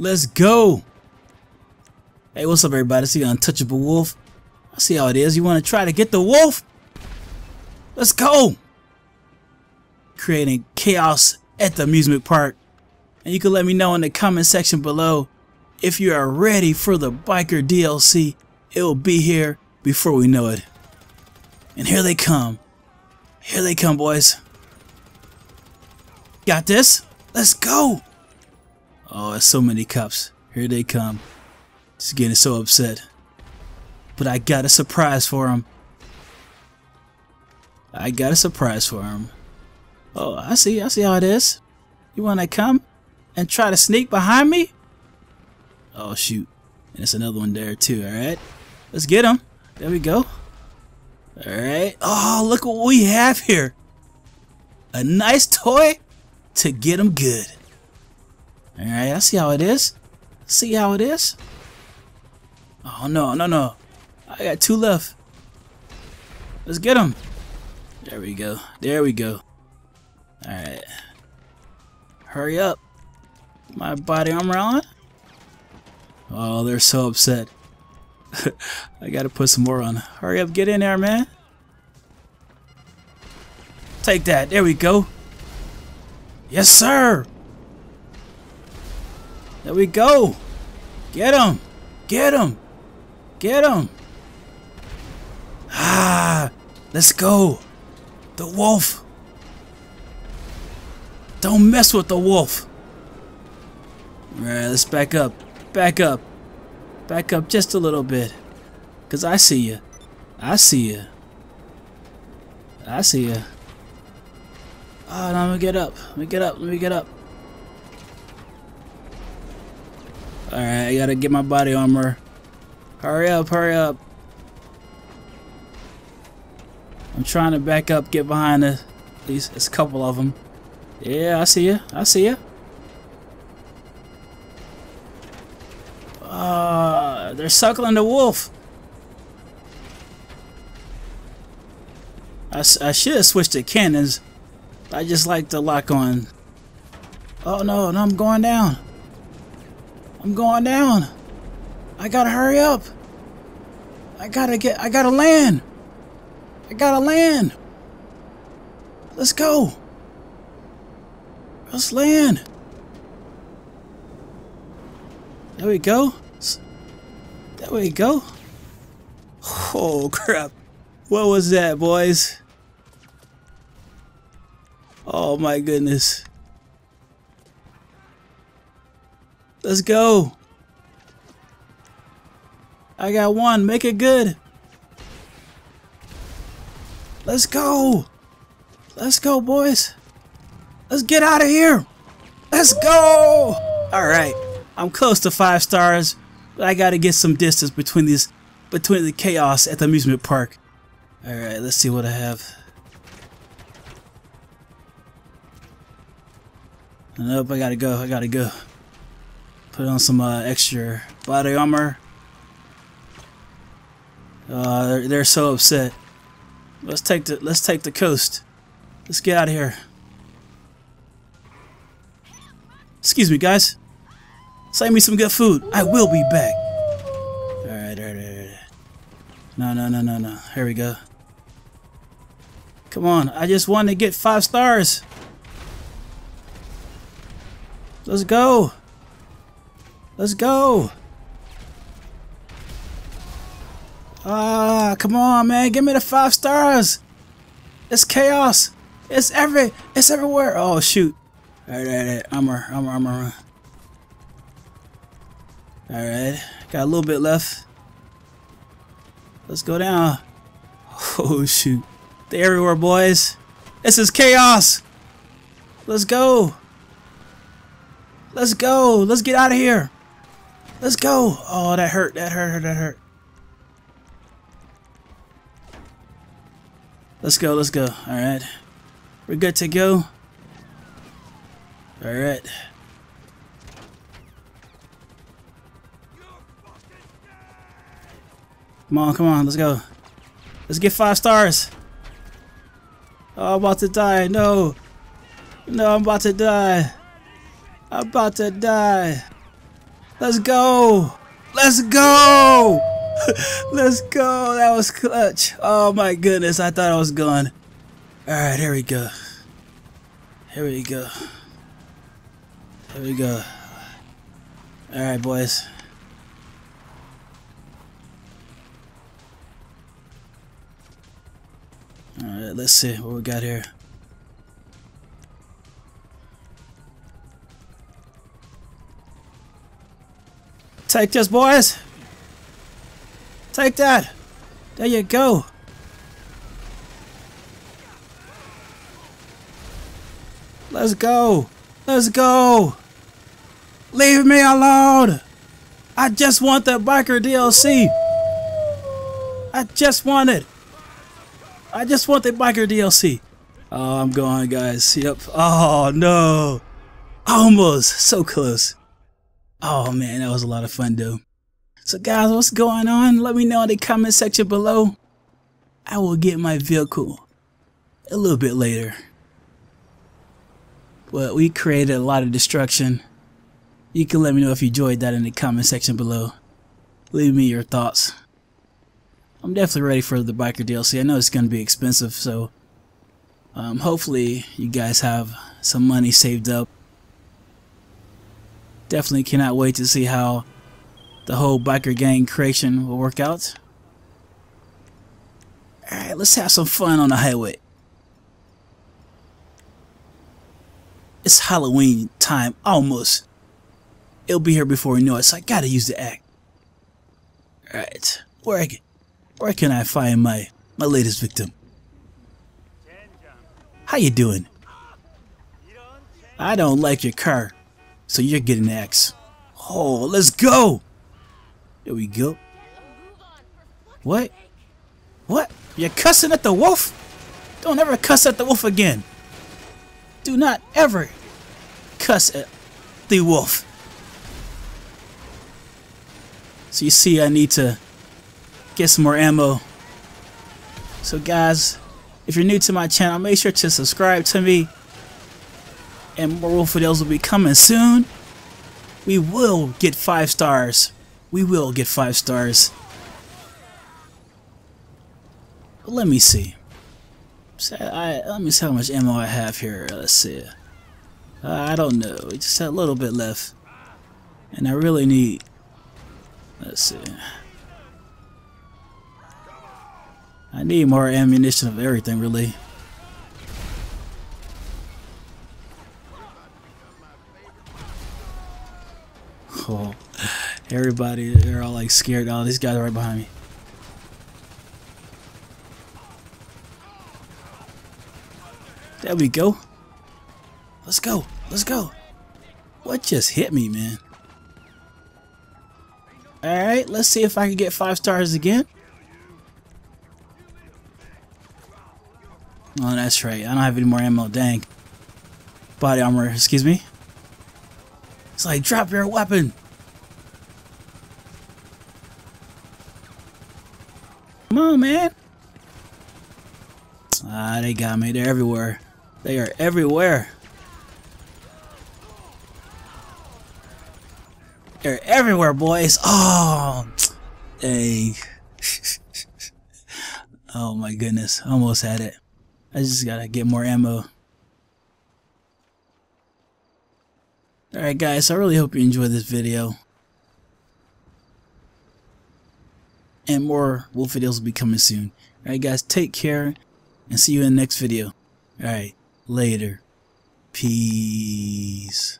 Let's go. Hey, what's up, everybody? It's the Untouchable Wolf. I see how it is. You want to try to get the wolf? Let's go. Creating chaos at the amusement park. And you can let me know in the comment section below if you are ready for the biker DLC. It will be here before we know it. And here they come. Here they come, boys. Got this? Let's go. Oh, so many cups. Here they come. Just getting so upset. But I got a surprise for him. I got a surprise for him. Oh, I see. I see how it is. You want to come and try to sneak behind me? Oh, shoot. And it's another one there, too. All right. Let's get him. There we go. All right. Oh, look what we have here. A nice toy to get him good. All right. I see how it is. See how it is. Oh, no, no, no. I got two left. Let's get them. There we go. There we go. Alright. Hurry up. My body armor on? Oh, they're so upset. I gotta put some more on. Hurry up, get in there, man. Take that. There we go. Yes, sir. There we go. Get him. Get him. Get him. Ah, let's go. The wolf. Don't mess with the wolf. Alright, let's back up. Back up. Back up just a little bit. Because I see you. I see you. I see you. Oh, now let me get up. Let me get up. Let me get up. Alright, I gotta get my body armor. Hurry up, hurry up. I'm trying to back up, get behind the, least a couple of them. Yeah, I see you. I see you. Uh, they're suckling the wolf. I, I should have switched to cannons. I just like to lock on. Oh no, no, I'm going down. I'm going down. I gotta hurry up. I gotta get, I gotta land. I gotta land. Let's go. Let's land. There we go. There we go. Oh crap. What was that, boys? Oh my goodness. Let's go. I got one. Make it good. Let's go. Let's go, boys. Let's get out of here. Let's go. All right. I'm close to five stars, but I got to get some distance between these, between the chaos at the amusement park. All right. Let's see what I have. Nope. I gotta go. I gotta go. Put on some uh, extra body armor. Uh, they're, they're so upset. Let's take the let's take the coast. Let's get out of here. Excuse me, guys. Save me some good food. I will be back. Alright, alright, alright. No, no, no, no, no. Here we go. Come on. I just want to get five stars. Let's go. Let's go. Ah, come on, man. Give me the five stars. It's chaos. It's every. It's everywhere. Oh shoot. All right, all right, all right. armor, armor, armor. All right, got a little bit left. Let's go down. Oh shoot. They're everywhere, boys. This is chaos. Let's go. Let's go. Let's get out of here. Let's go. Oh, that hurt. That hurt. That hurt. Let's go, let's go. Alright. We're good to go. Alright. Come on, come on, let's go. Let's get five stars. Oh, I'm about to die. No. No, I'm about to die. I'm about to die. Let's go! Let's go! Let's go! That was clutch. Oh my goodness, I thought I was gone. Alright, here we go. Here we go. Here we go. Alright, boys. Alright, let's see what we got here. Take this, boys! Take that! There you go! Let's go! Let's go! Leave me alone! I just want the biker DLC! I just want it! I just want the biker DLC! Oh, I'm going, guys. Yep. Oh, no! Almost! So close. Oh, man, that was a lot of fun, though. So, guys, what's going on? Let me know in the comment section below. I will get my vehicle a little bit later. But we created a lot of destruction. You can let me know if you enjoyed that in the comment section below. Leave me your thoughts. I'm definitely ready for the biker DLC. I know it's going to be expensive, so um, hopefully you guys have some money saved up. Definitely cannot wait to see how the whole biker gang creation will work out. Alright, let's have some fun on the highway. It's Halloween time, almost. It'll be here before we know it, so I gotta use the act. Alright, where, where can I find my, my latest victim? How you doing? I don't like your car, so you're getting axe. Oh, let's go! There we go. What? What? You're cussing at the wolf? Don't ever cuss at the wolf again. Do not ever cuss at the wolf. So you see I need to get some more ammo. So guys, if you're new to my channel, make sure to subscribe to me. And more videos will be coming soon. We will get 5 stars. We will get 5 stars. But let me see. I, let me see how much ammo I have here. Let's see. Uh, I don't know. We just had a little bit left. And I really need... Let's see. I need more ammunition of everything, really. Oh, everybody, they're all like scared. Oh, these guys right behind me. There we go. Let's go. Let's go. What just hit me, man? Alright, let's see if I can get five stars again. Oh, that's right. I don't have any more ammo. Dang. Body armor, excuse me. It's like, drop your weapon. Come on, man. Ah, they got me. They're everywhere. They are everywhere. They're everywhere, boys. Oh, dang. oh my goodness. Almost had it. I just gotta get more ammo. Alright guys, I really hope you enjoyed this video. And more wolf videos will be coming soon. Alright guys, take care and see you in the next video. Alright, later. Peace.